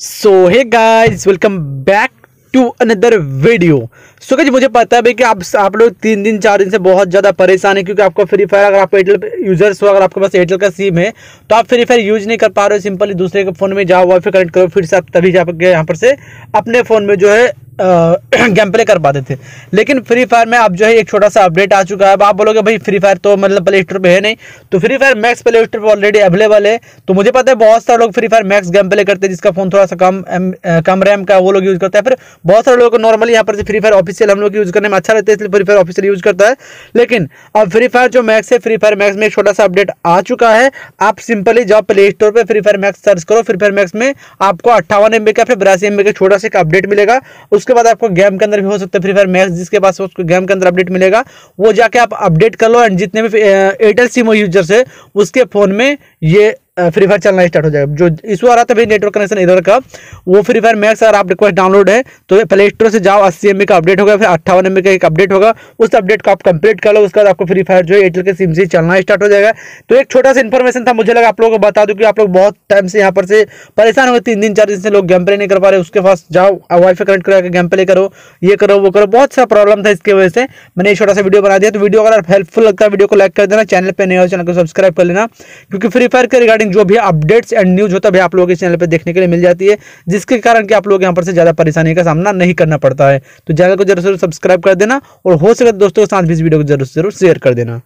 So hey guys welcome back to another video so guys मुझे पता है भाई कि आप आप लोग तीन दिन, चार दिन से बहुत ज़्यादा परेशान है क्योंकि आपको फ्री फायर अगर आपको एयरटेल यूज़र्स हो, अगर आपके पास एयरटेल का सिम है तो आप फ्री फायर यूज़ नहीं कर पा रहे हो। सिंपली दूसरे के फ़ोन में जाओ वाईफाई कनेक्ट करो, फिर से आप तभी जाकर यहाँ पर से अपने फ़ोन में जो है गेम प्ले कर पाते थे लेकिन फ्री फायर में अब जो है एक छोटा सा अपडेट आ चुका है अब आप बोलोगे भाई फ्री फायर तो मतलब प्ले स्टोर पे है नहीं तो Free Fire Max Play Store पर ऑलरेडी अवेलेबल है तो मुझे पता है बहुत सारे लोग Free Fire Max game play करते हैं जिसका फ़ोन थोड़ा सा कम कम रैम का वो लोग यूज़ करते हैं फिर बहुत सारे लोगों नॉर्मली यहाँ पर फ्री फायर ऑफिशियल हम लोग यूज़ करने में अच्छा रहता है इसलिए फ्री फायर ऑफिशियल यूज़ करता है लेकिन अब फ्री फायर जो मैक्स है फ्री फायर मैक्स में एक छोटा सा अपडेट आ चुका है आप सिंपली जाओ प्ले स्टोर पर फ्री फायर मैक्स सर्च करो फ्री फायर मैक्स में आपको अट्ठावन एम का फिर बिरासी एम का छोटा सा अपडेट मिलेगा उसके बाद आपको गेम के अंदर भी हो सकता है, फ्री फायर मैक्स जिसके पास उसको गेम के अंदर अपडेट मिलेगा, वो जाके आप अपडेट कर लो एंड जितने भी एयरटेल सिम यूज़र्स है, उसके फ़ोन में ये फ्री फायर चलना स्टार्ट हो जाएगा। जो इशू आ रहा था भाई नेटवर्क कनेक्शन इधर का, वो फ्री फायर मैक्स अगर आप रिक्वेस्ट डाउनलोड है तो प्ले स्टोर से जाओ, अस्सी एम का अपडेट होगा, फिर अट्ठावन एम का एक अपडेट होगा, उस अपडेट को आप कंप्लीट कर लो, उसके बाद आपको फ्री फायर जो है एयरटेल के सिम से चलना स्टार्ट हो जाएगा। तो एक छोटा सा इन्फॉर्मेशन था, मुझे लगा आप लोगों को बता दूँ कि आप लोग बहुत टाइम से यहाँ पर से परेशान हो गए, तीन दिन, चार दिन से लोग गेम प्ले नहीं कर पा रहे, उसके पास जाओ वाईफाई कनेक्ट करा गेम प्ले करो, ये करो, वो करो, बहुत सारा प्रॉब्लम था इसकी वजह से, मैंने छोटा सा वीडियो बना दिया तो वीडियो अगर हेल्पफुल लगता है वीडियो को लाइक कर देना चैनल पर नहीं हो चैनल को सब्सक्राइब कर लेना, क्योंकि फ्री फायर के रिगार्डिंग जो भी अपडेट्स एंड न्यूज़ होता है आप लोगों के चैनल पर देखने के लिए मिल जाती है, जिसके कारण कि आप लोग यहाँ पर से ज़्यादा परेशानी का सामना नहीं करना पड़ता है। तो चैनल को ज़रूर ज़रूर सब्सक्राइब कर देना और हो सके दोस्तों के साथ भी इस वीडियो को ज़रूर ज़रूर शेयर कर देना।